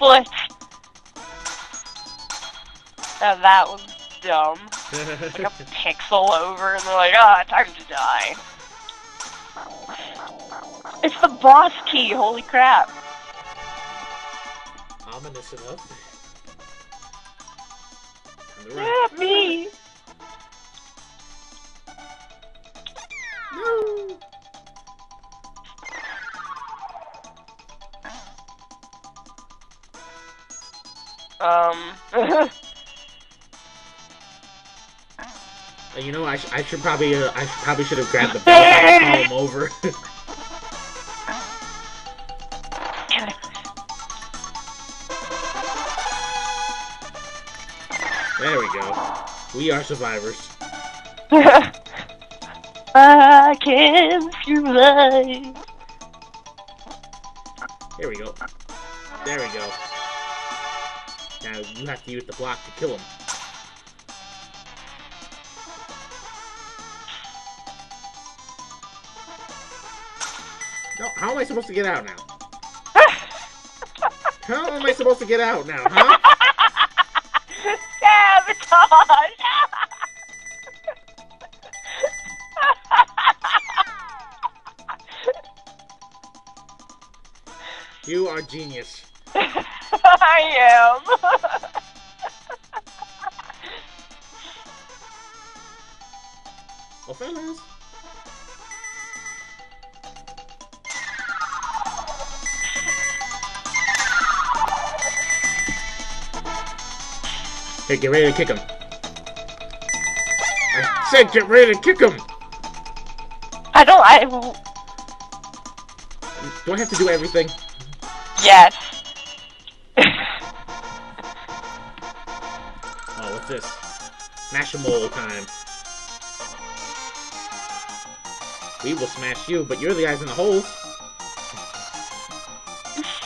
foot. Now that was dumb. Like a pixel over, and they're like, ah, time to die. It's the boss key, holy crap. Ominous enough. Yeah, right. me. No. Um. You know, I, sh- I should probably uh, I should, probably should have grabbed the belt and him over. There we go. We are survivors. I can survive. There we go. There we go. You have to use the block to kill him. No, how am I supposed to get out now? How am I supposed to get out now, huh? Sabotage! You are genius. I am. Fellas. Hey, get ready to kick him. I said get ready to kick him! I don't. I. Do I have to do everything? Yes. Oh, what's this? Smash a mole time. We will smash you, but you're the guys in the holes.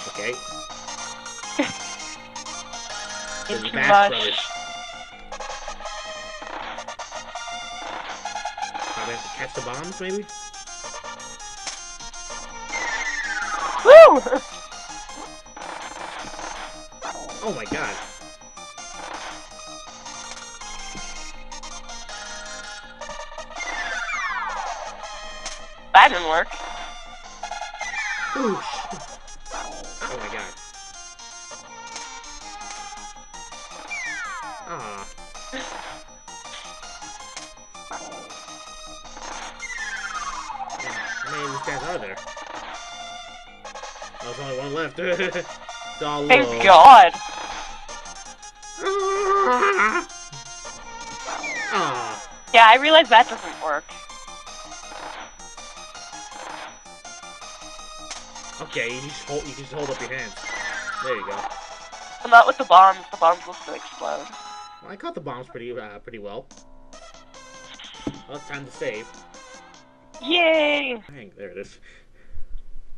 Okay. It's too much. Probably have to catch the bombs, maybe? Woo! Oh my god. That didn't work. Oosh. Oh my god. Ah. How many of these guys are there? Oh, there's only one left. it's all Thank low. God. Ah. Ah. Yeah, I realize that doesn't work. Okay, you just hold. You just hold up your hands. There you go. But not with the bombs. The bombs look to explode. Well, I caught the bombs pretty, uh, pretty well. Well, it's time to save. Yay! Dang, there it is.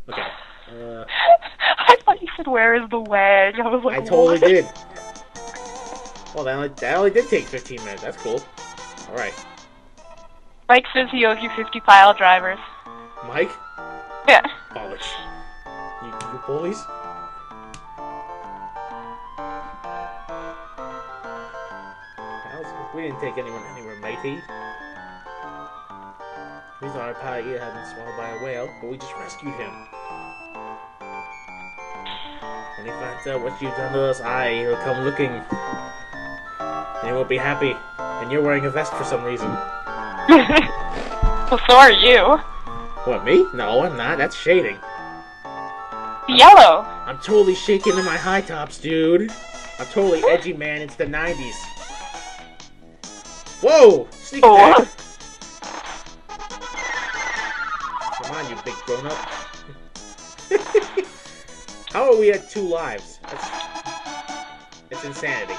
Okay. Uh, I thought you said, "Where is the wedge?" I was like, I totally what? did. Well, that only, that only did take 15 minutes. That's cool. Alright. Mike says he owes you 50 pile drivers. Mike? Yeah. Polish. Bullies? We didn't take anyone anywhere matey. We thought our pal Ida had been swallowed by a whale, but we just rescued him. When he finds out what you've done to us, I he'll come looking. And he won't be happy. And you're wearing a vest for some reason. well, so are you. What, me? No, I'm not. That's shading. Yellow. I'm totally shaking in my high tops, dude. I'm totally edgy, man. It's the 90s. Whoa! Sneak Oh. attack. Come on, you big grown up. How are we at two lives? That's, it's insanity.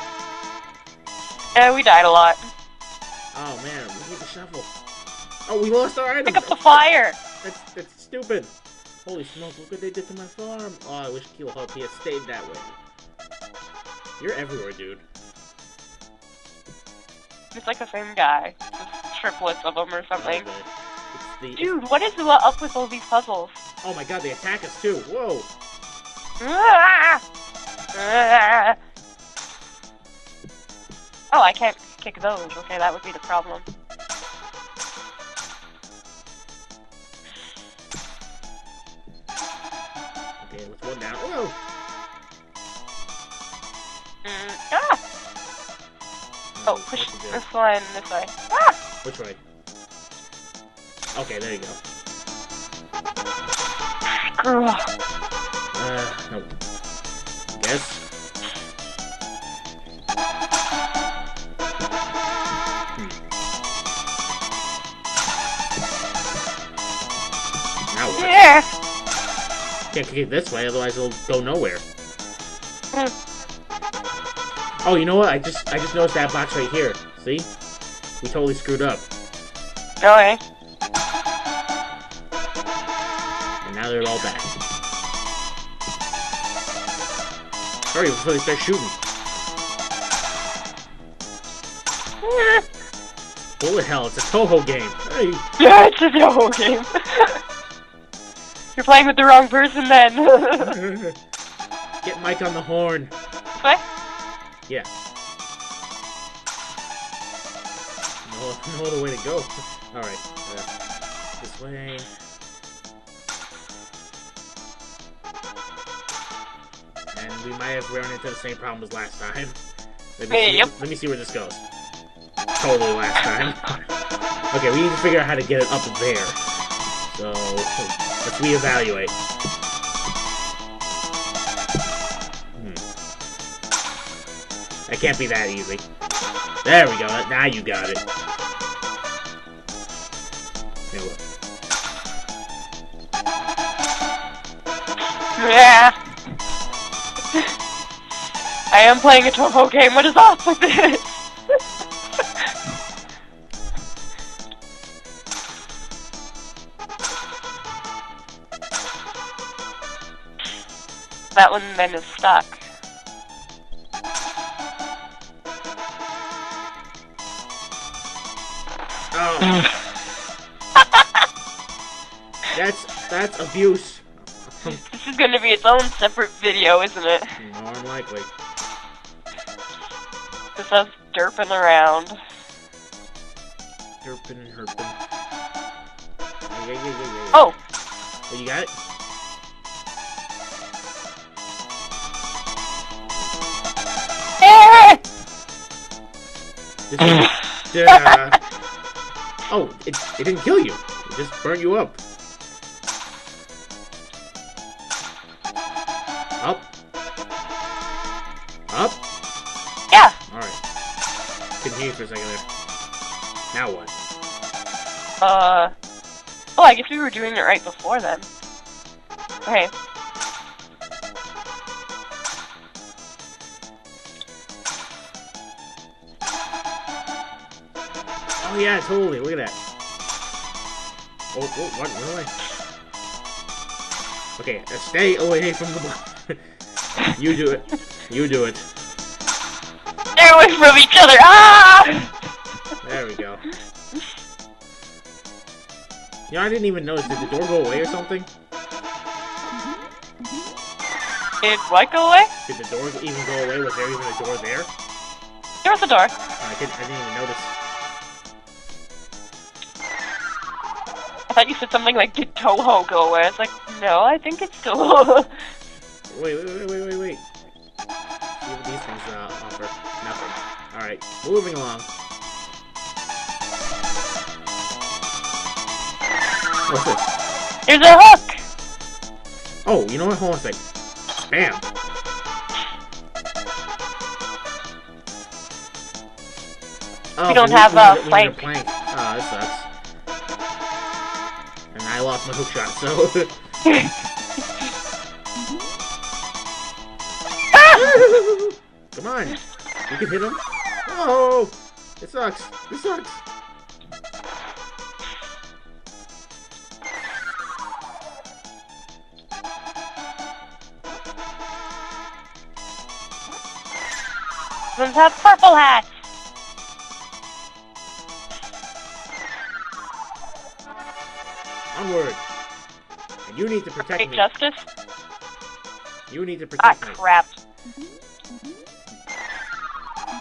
Yeah, we died a lot. Oh man, we need the shovel. Oh, we lost our Pick items. up the fire. That's that's stupid. Holy smoke! Look what they did to my farm. Oh, I wish Keel Hope had stayed that way. You're everywhere, dude. It's like the same guy. Just triplets of them or something. The, Dude, what is up with all these puzzles? Oh my god, they attack us too. Whoa. Ah! Ah. Oh, I can't kick those. Okay, that would be the problem. Okay, let's one down. Whoa! Mm. Ah! Oh, what push this one this way. Ah! Which way? Okay, there you go. Screw up. Uh, nope. Guess. Hmm. Now what? Yeah! Can't kick it this way, otherwise it'll go nowhere. Oh, you know what? I just I just noticed that box right here. See? We totally screwed up. Okay. And now they're all back. Hurry before they start shooting. Bullet hell, it's a Touhou game. Hey. Yeah, it's a Touhou game. You're playing with the wrong person then. Get Mike on the horn. what? Yeah. No, no other way to go. Alright. Uh, this way. And we might have run into the same problem as last time. Let me, Hey, see, yep. let me see where this goes. Totally last time. okay, we need to figure out how to get it up there. So, let's reevaluate. Hmm. That can't be that easy. There we go. Now you got it. Here, look. Yeah. I am playing a Touhou game. What is up with this? That one then is stuck. Oh. that's that's abuse. This is gonna be its own separate video, isn't it? More than likely. Just us derping around. Derping and herping. Oh! Oh, you got it? Oh, it, it didn't kill you. It just burnt you up. Up. Up. Yeah! Alright. You for a second there. Now what? Uh. Oh, I guess we were doing it right before then. Okay. Oh yeah, totally. Look at that. Oh, oh what? What am I? Okay, uh, stay away from the ball. you do it. You do it. Stay away from each other! Ah! There we go. You know, I didn't even notice. Did the door go away or something? Did what go away? Did the door even go away? Was there even a door there? There was a door. I didn't. I didn't even notice. Thought you said something like, did Touhou go away? I was like, no, I think it's still... Wait, wait, wait, wait, wait, wait. What these things uh, offer. Nothing. All right, moving along. What's this? There's a hook! Oh, you know what? Hold on a sec. Bam. Oh, We don't have, we uh, need we need plank. Ah. And I lost my hook shot, so. Come on. You can hit him. Oh! It sucks. It sucks. Ones have purple hats! You need to protect Great me. justice? You need to Ah, protect me. Ah crap.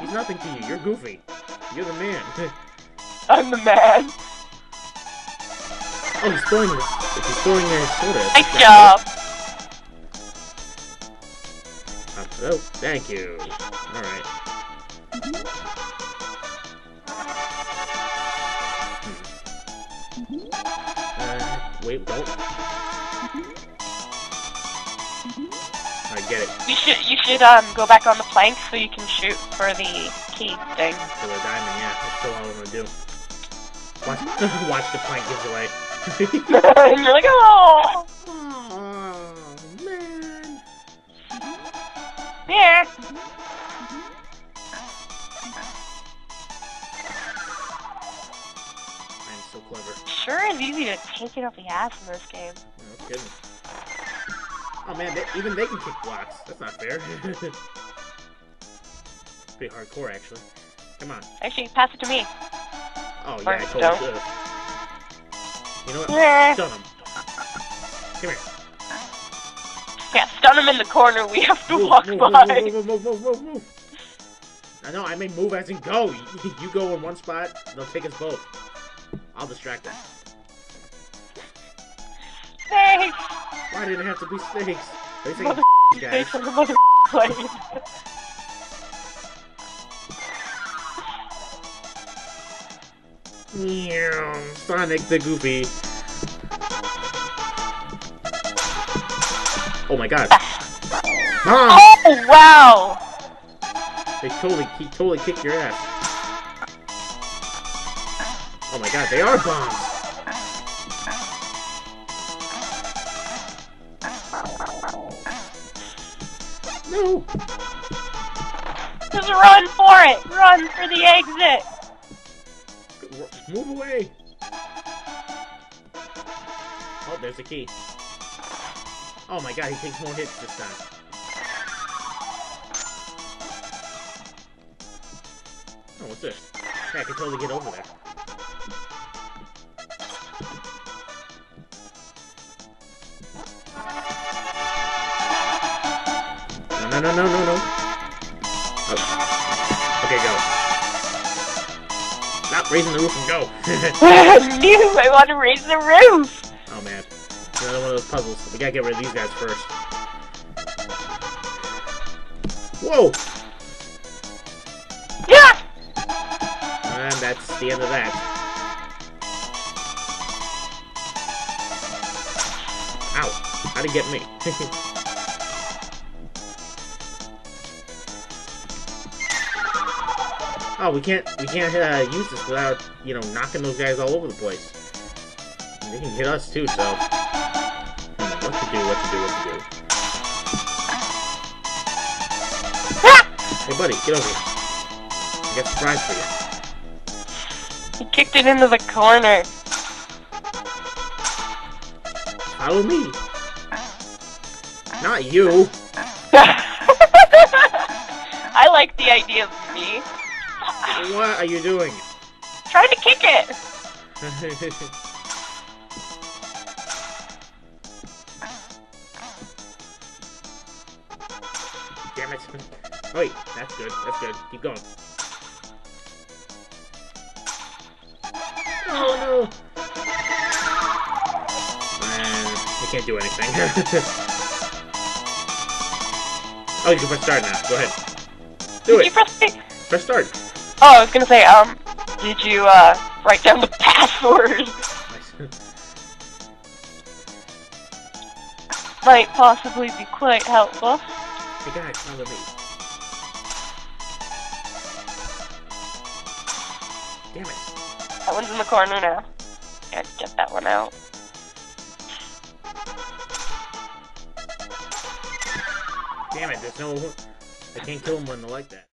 He's nothing to you. You're goofy. You're the man. I'm the man. oh, he's throwing this. He's throwing a soda. Nice job. Uh, oh, thank you. All right. Hmm. Uh, wait, don't. I get it. You should you should um go back on the plank so you can shoot for the key thing. For the diamond, yeah. That's still all I'm gonna do. Watch, watch the plank gives away. and you're like, oh, oh, man. yeah. Sure is easy to take it up the ass in this game. No kidding. Oh man, they, even they can kick blocks. That's not fair. Pretty hardcore, actually. Come on. Actually, pass it to me. Oh Or yeah, I totally don't. should. You know what? Yeah. Stun him. Come here. Yeah, stun him in the corner. We have to Move, walk move, by. Move, move, move, move, move, move. I know, I may move as in go. You go in one spot, they'll take us both. I'll distract them. Thanks. Why did it have to be snakes? Least I Mother guys. Thanks on the mother plane. Sonic the Goofy. Oh my god. Mom! Oh wow! They totally, he totally kicked your ass. Oh my god, they are bombs! No! Just run for it! Run for the exit! Move away! Oh, there's the key. Oh my god, he takes more hits this time. Oh, what's this? Yeah, I can totally get over there. No, no, no, no, no. Oh. Okay, go. Stop raising the roof and go. Knew I want to raise the roof! oh man, another one of those puzzles. We gotta get rid of these guys first. Whoa! Yeah! And that's the end of that. Ow! How'd he get me? oh, we can't we can't uh, use this without you know knocking those guys all over the place. And they can hit us too, so. Hmm, what to do? What to do? What to do? Ah! Hey, buddy, get over here. I got a surprise for you. He kicked it into the corner. Follow me. Not you. I like the idea of. What are you doing? Trying to kick it! Damn it. Wait, that's good. That's good. Keep going. Oh no! Man, I can't do anything. oh, you can press start now. Go ahead. Do Did you it. press? Press start. Oh, I was gonna say, um, did you, uh, write down the password? Might possibly be quite helpful. guys, follow me. Damn it. That one's in the corner now. Yeah, get that one out. Damn it, there's no... I can't kill him when they're like that.